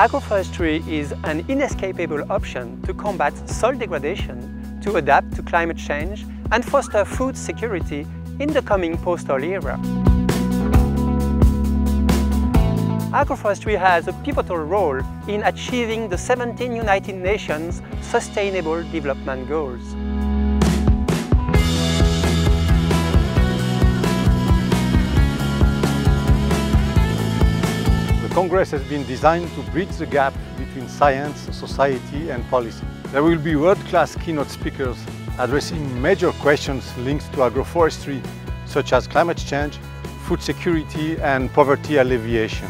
Agroforestry is an inescapable option to combat soil degradation, to adapt to climate change and foster food security in the coming post-oil era. Agroforestry has a pivotal role in achieving the 17 United Nations Sustainable Development Goals. The Congress has been designed to bridge the gap between science, society and policy. There will be world-class keynote speakers addressing major questions linked to agroforestry, such as climate change, food security and poverty alleviation.